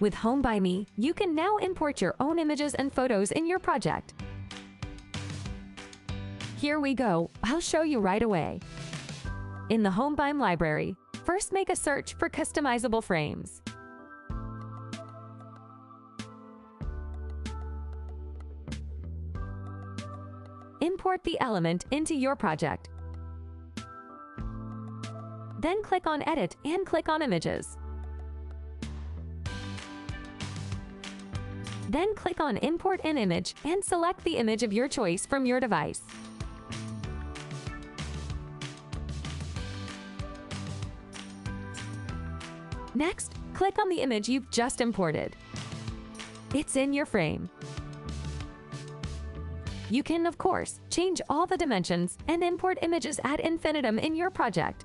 With HomeByMe, you can now import your own images and photos in your project. Here we go. I'll show you right away. In the HomeByMe library, first make a search for customizable frames. Import the element into your project. Then click on Edit and click on Images. Then click on Import an image and select the image of your choice from your device. Next, click on the image you've just imported. It's in your frame. You can, of course, change all the dimensions and import images ad infinitum in your project.